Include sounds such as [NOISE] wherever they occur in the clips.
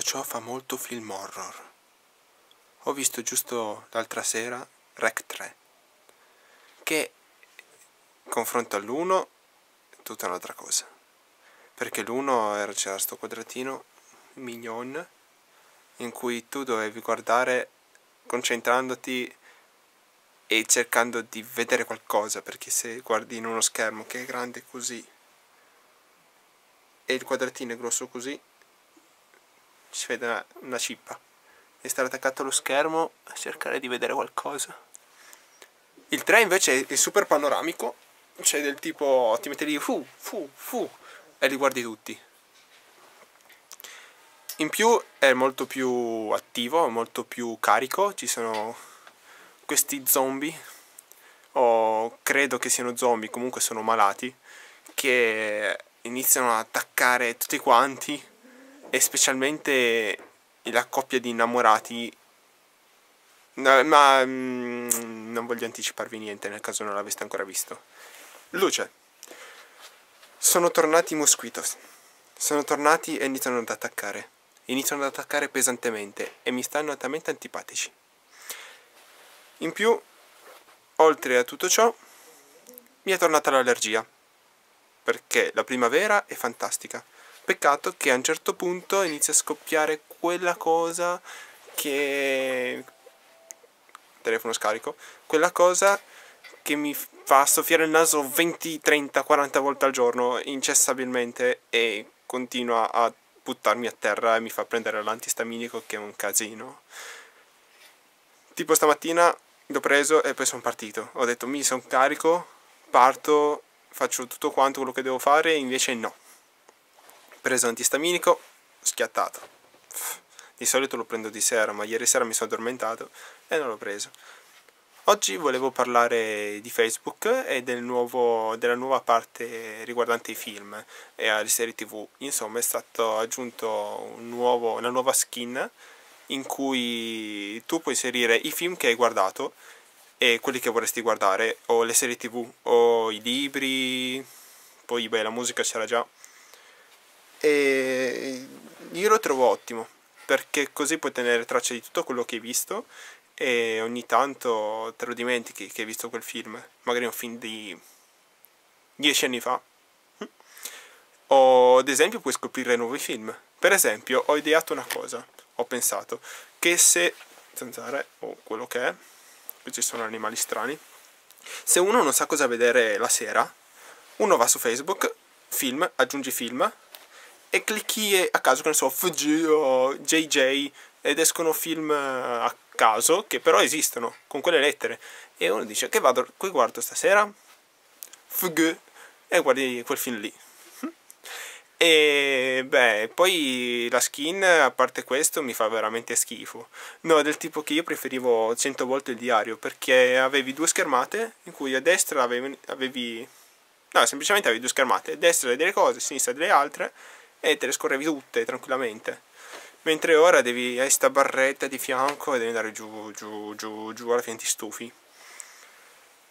tutto ciò fa molto film horror. Ho visto giusto l'altra sera Rec 3, che confronto all'1 è tutta un'altra cosa. Perché l'1 c'era sto quadratino mignon in cui tu dovevi guardare concentrandoti e cercando di vedere qualcosa, perché se guardi in uno schermo che è grande così e il quadratino è grosso così, si vede una, una cippa e stare attaccato allo schermo a cercare di vedere qualcosa. Il 3 invece è super panoramico, cioè del tipo ti metti lì fu, fu, fu e li guardi tutti. In più è molto più attivo, molto più carico, ci sono questi zombie, o credo che siano zombie, comunque sono malati, che iniziano ad attaccare tutti quanti e specialmente la coppia di innamorati no, ma mm, non voglio anticiparvi niente nel caso non l'aveste ancora visto. Luce. Sono tornati i mosquitos. Sono tornati e iniziano ad attaccare. Iniziano ad attaccare pesantemente e mi stanno altamente antipatici. In più oltre a tutto ciò mi è tornata l'allergia perché la primavera è fantastica Peccato che a un certo punto inizia a scoppiare quella cosa che... telefono scarico, quella cosa che mi fa soffiare il naso 20, 30, 40 volte al giorno incessabilmente e continua a buttarmi a terra e mi fa prendere l'antistaminico che è un casino. Tipo stamattina l'ho preso e poi sono partito. Ho detto mi sono carico, parto, faccio tutto quanto quello che devo fare, invece no preso antistaminico, schiattato. Di solito lo prendo di sera, ma ieri sera mi sono addormentato e non l'ho preso. Oggi volevo parlare di Facebook e del nuovo, della nuova parte riguardante i film e le serie tv. Insomma è stato aggiunto un una nuova skin in cui tu puoi inserire i film che hai guardato e quelli che vorresti guardare, o le serie tv, o i libri, poi beh la musica c'era già e io lo trovo ottimo perché così puoi tenere traccia di tutto quello che hai visto e ogni tanto te lo dimentichi che hai visto quel film magari un film di dieci anni fa. O ad esempio puoi scoprire nuovi film. Per esempio ho ideato una cosa ho pensato che se zanzare o quello che è qui ci sono animali strani se uno non sa cosa vedere la sera uno va su facebook film aggiungi film e clicchi a caso, che ne so, FG o JJ ed escono film eh, a caso che però esistono con quelle lettere. E uno dice che vado, qui guardo stasera? FG e guardi quel film lì. E beh, poi la skin, a parte questo, mi fa veramente schifo. No, del tipo che io preferivo 100 volte il diario, perché avevi due schermate, in cui a destra avevi... avevi no, semplicemente avevi due schermate, a destra delle cose, a sinistra delle altre, e te le scorrevi tutte tranquillamente. Mentre ora devi hai sta barretta di fianco e devi andare giù, giù, giù, giù, alla fine ti stufi.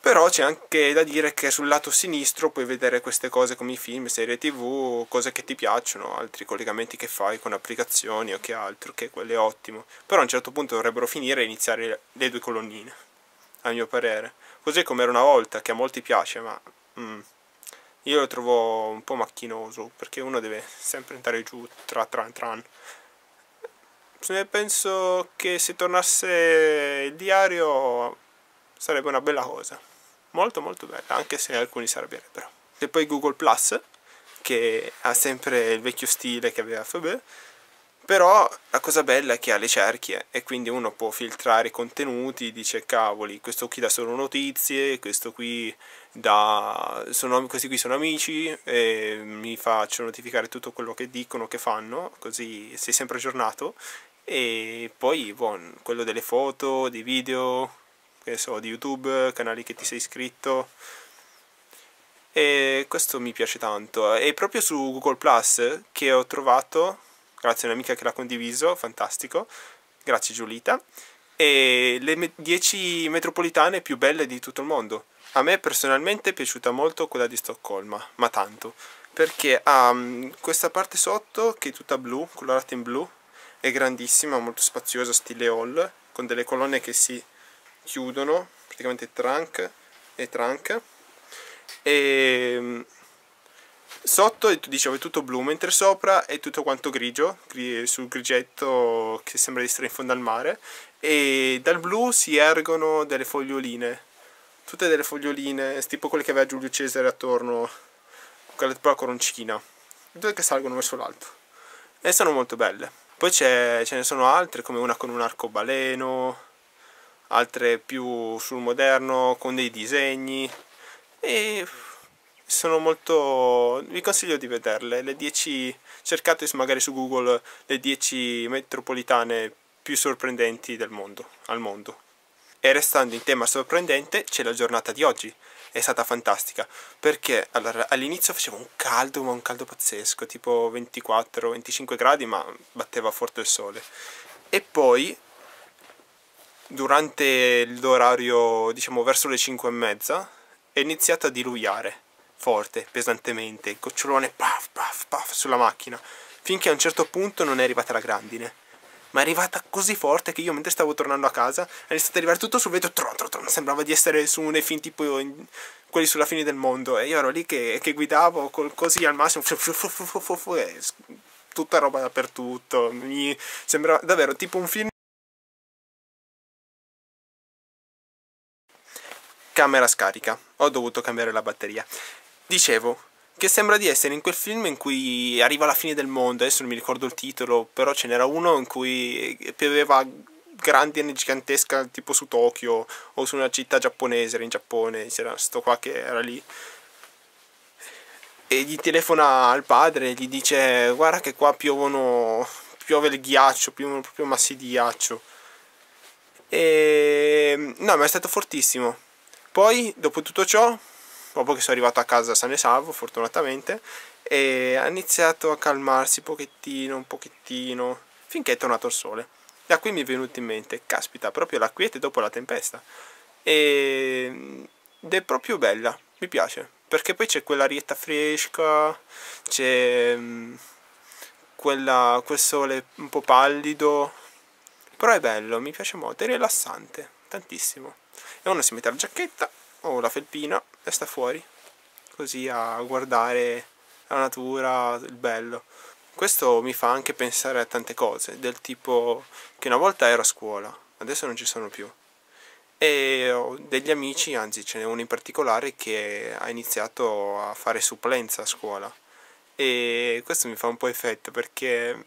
Però c'è anche da dire che sul lato sinistro puoi vedere queste cose come i film, serie tv, cose che ti piacciono, altri collegamenti che fai con applicazioni o che altro, che quello è ottimo. Però a un certo punto dovrebbero finire e iniziare le due colonnine, a mio parere. Così come era una volta, che a molti piace, ma... Mm, io lo trovo un po' macchinoso perché uno deve sempre andare giù tra tran tran penso che se tornasse il diario sarebbe una bella cosa. Molto molto bella anche se alcuni si arrabbierebbero e poi Google Plus che ha sempre il vecchio stile che aveva FB però la cosa bella è che ha le cerchie e quindi uno può filtrare i contenuti, dice cavoli, questo qui dà solo notizie, questo qui da sono, questi qui sono amici e mi faccio notificare tutto quello che dicono, che fanno, così sei sempre aggiornato e poi bon, quello delle foto, dei video, che so, di YouTube, canali che ti sei iscritto. E questo mi piace tanto. E proprio su Google Plus che ho trovato grazie a un'amica che l'ha condiviso, fantastico, grazie Giulita, e le 10 metropolitane più belle di tutto il mondo. A me personalmente è piaciuta molto quella di Stoccolma, ma tanto, perché ha um, questa parte sotto che è tutta blu, colorata in blu, è grandissima, molto spaziosa, stile hall, con delle colonne che si chiudono, praticamente trunk e trunk. E sotto dicevo è tutto blu, mentre sopra è tutto quanto grigio, sul grigetto che sembra di stare in fondo al mare. E dal blu si ergono delle foglioline, tutte delle foglioline, tipo quelle che aveva Giulio Cesare attorno, quella tipo la coroncina, tutte che salgono verso l'alto. E sono molto belle. Poi ce ne sono altre, come una con un arcobaleno, altre più sul moderno, con dei disegni. E sono molto... vi consiglio di vederle. Le 10... cercate magari su Google le 10 metropolitane più sorprendenti del mondo, al mondo. E restando in tema sorprendente, c'è la giornata di oggi è stata fantastica perché allora, all'inizio faceva un caldo ma un caldo pazzesco tipo 24-25 gradi ma batteva forte il sole e poi durante l'orario diciamo verso le 5 e mezza è iniziato a diluviare forte, pesantemente, gocciolone paf paf paf sulla macchina finché a un certo punto non è arrivata la grandine. Ma è arrivata così forte che io mentre stavo tornando a casa è iniziato ad arrivare tutto sul vetro tron, tron, tron, sembrava di essere su un film tipo in, quelli sulla fine del mondo e io ero lì che, che guidavo col, così al massimo e tutta roba dappertutto mi sembrava davvero tipo un film. Camera scarica ho dovuto cambiare la batteria dicevo che sembra di essere in quel film in cui arriva la fine del mondo, adesso non mi ricordo il titolo, però ce n'era uno in cui pioveva grandine gigantesca tipo su Tokyo o su una città giapponese, era in Giappone, c'era sto qua che era lì. E gli telefona al padre e gli dice guarda che qua piovono, piove il ghiaccio, piovono proprio massi di ghiaccio. E no ma è stato fortissimo. Poi dopo tutto ciò dopo che sono arrivato a casa sano e salvo fortunatamente e ha iniziato a calmarsi pochettino un pochettino finché è tornato il sole. Da qui mi è venuto in mente caspita proprio la quiete dopo la tempesta e, ed è proprio bella mi piace perché poi c'è quell'arietta fresca c'è mm, quella, quel sole un po' pallido però è bello mi piace molto è rilassante tantissimo. E uno si mette la giacchetta o la felpina e sta fuori così a guardare la natura, il bello. Questo mi fa anche pensare a tante cose, del tipo che una volta ero a scuola, adesso non ci sono più. E ho degli amici, anzi ce n'è uno in particolare, che ha iniziato a fare supplenza a scuola. E questo mi fa un po' effetto perché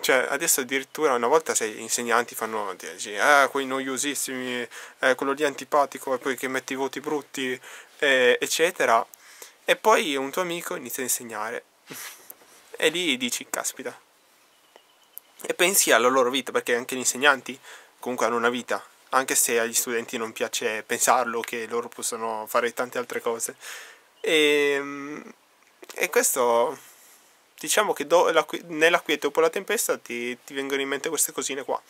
cioè, adesso addirittura una volta se gli insegnanti fanno, dici, ah, quei noiosissimi, eh, quello lì antipatico, e poi che metti i voti brutti, eh, eccetera. E poi un tuo amico inizia a insegnare. [LAUGHS] e lì dici, caspita. E pensi alla loro vita, perché anche gli insegnanti comunque hanno una vita, anche se agli studenti non piace pensarlo, che loro possono fare tante altre cose. E, ehm, e questo diciamo che do, la, nella quiete dopo la tempesta ti, ti, vengono in mente queste cosine qua.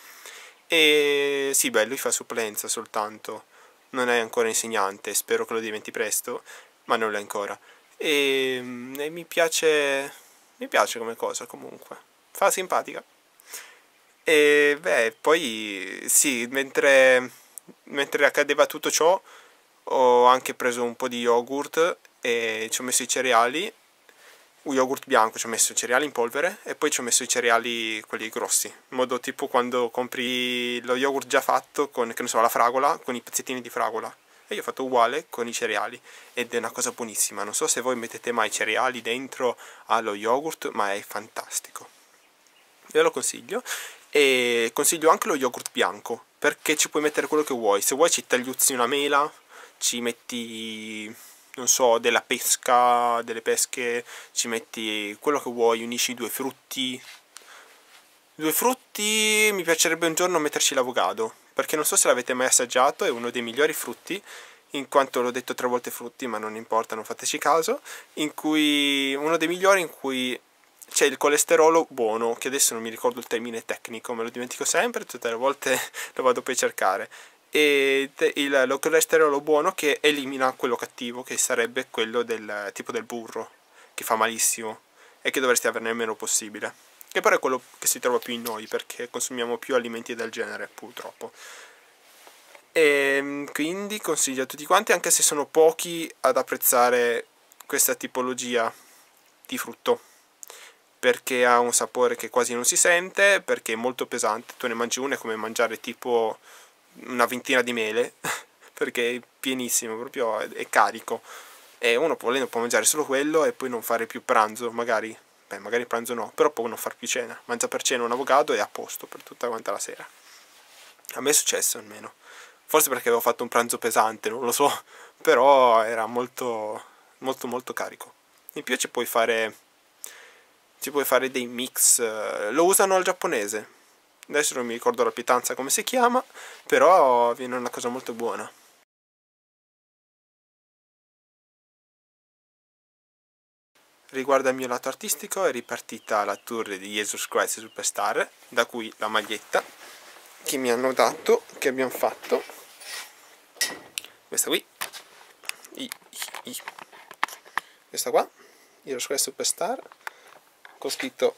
E sì, beh, lui fa supplenza soltanto, non è ancora insegnante, spero che lo diventi presto, ma non lo è ancora. E, e mi piace, mi piace come cosa comunque, fa simpatica. E beh, poi sì, mentre, mentre accadeva tutto ciò, ho anche preso un po' di yogurt e ci ho messo i cereali yogurt bianco, ci ho messo i cereali in polvere e poi ci ho messo i cereali quelli grossi, in modo tipo quando compri lo yogurt già fatto con, che ne so, la fragola, con i pezzettini di fragola. E io ho fatto uguale con i cereali ed è una cosa buonissima. Non so se voi mettete mai cereali dentro allo yogurt, ma è fantastico. Ve lo consiglio. E consiglio anche lo yogurt bianco, perché ci puoi mettere quello che vuoi. Se vuoi ci tagliuzzi una mela, ci metti non so, della pesca, delle pesche, ci metti quello che vuoi, unisci due frutti. Due frutti, mi piacerebbe un giorno metterci l'avocado, perché non so se l'avete mai assaggiato, è uno dei migliori frutti, in quanto l'ho detto tre volte frutti, ma non importa, non fateci caso, in cui, uno dei migliori in cui c'è il colesterolo buono, che adesso non mi ricordo il termine tecnico, me lo dimentico sempre, tutte le volte [LAUGHS] lo vado poi a cercare e il, lo colesterolo buono che elimina quello cattivo che sarebbe quello del tipo del burro che fa malissimo e che dovresti averne il meno possibile che però è quello che si trova più in noi perché consumiamo più alimenti del genere purtroppo. E ehm, quindi consiglio a tutti quanti, anche se sono pochi, ad apprezzare questa tipologia di frutto perché ha un sapore che quasi non si sente, perché è molto pesante, tu ne mangi uno è come mangiare tipo una ventina di mele, [LAUGHS] perché è pienissimo, proprio è carico, e uno volendo può mangiare solo quello e poi non fare più pranzo, magari, beh magari pranzo no, però può non far più cena, mangia per cena un avocado e è a posto per tutta quanta la sera. A me è successo almeno, forse perché avevo fatto un pranzo pesante, non lo so, [LAUGHS] però era molto molto molto carico. In più ci puoi fare ci puoi fare dei mix, eh, lo usano al giapponese. Adesso non mi ricordo la pietanza come si chiama, però viene una cosa molto buona. Riguardo al mio lato artistico è ripartita la tour di Jesus Christ Superstar, da cui la maglietta che mi hanno dato, che abbiamo fatto. Questa qui. I, i, i. Questa qua, Jesus Christ Superstar con scritto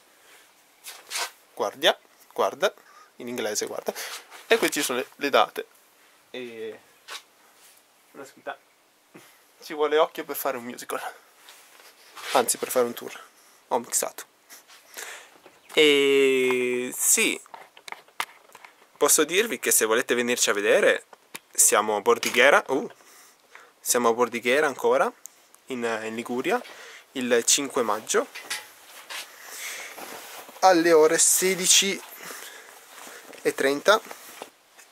guardia, guarda, in inglese guarda, e qui ci sono le, le date. E una scritta. Ci vuole occhio per fare un musical, anzi per fare un tour. Ho mixato. E sì, posso dirvi che se volete venirci a vedere, siamo a Bordighera, uh, siamo a Bordighera ancora, in, in Liguria, il 5 maggio alle ore 16.30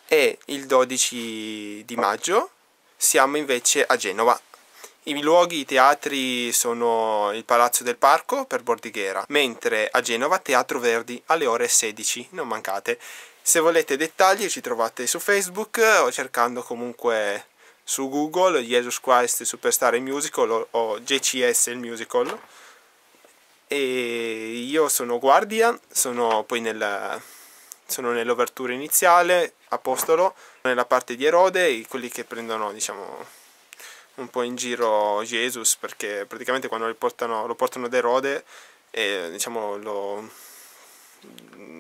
e il 12 di maggio siamo invece a Genova. I luoghi, i teatri sono il Palazzo del Parco per Bordighera, mentre a Genova Teatro Verdi alle ore 16, non mancate. Se volete dettagli ci trovate su Facebook o cercando comunque su Google Jesus Christ Superstar Musical o JCS il musical e io sono guardia, sono poi nella, sono nell'overture iniziale, apostolo, nella parte di Erode, quelli che prendono diciamo un po' in giro Jesus perché praticamente quando portano, lo portano ad Erode e diciamo lo,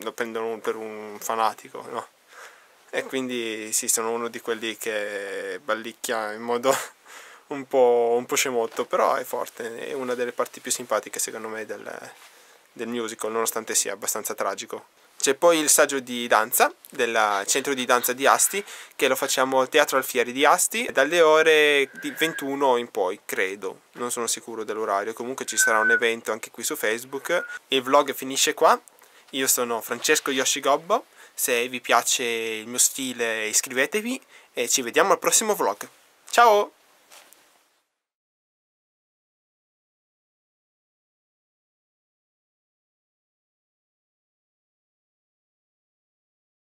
lo prendono per un fanatico, no? E quindi sì, sono uno di quelli che ballicchia in modo [LAUGHS] un po', un po' scemotto, però è forte, è una delle parti più simpatiche secondo me del, del musical, nonostante sia abbastanza tragico. C'è poi il saggio di danza del centro di danza di Asti, che lo facciamo al Teatro Alfieri di Asti, dalle ore 21 in poi, credo, non sono sicuro dell'orario, comunque ci sarà un evento anche qui su Facebook. Il vlog finisce qua, io sono Francesco Yoshigobbo, se vi piace il mio stile iscrivetevi e ci vediamo al prossimo vlog. Ciao!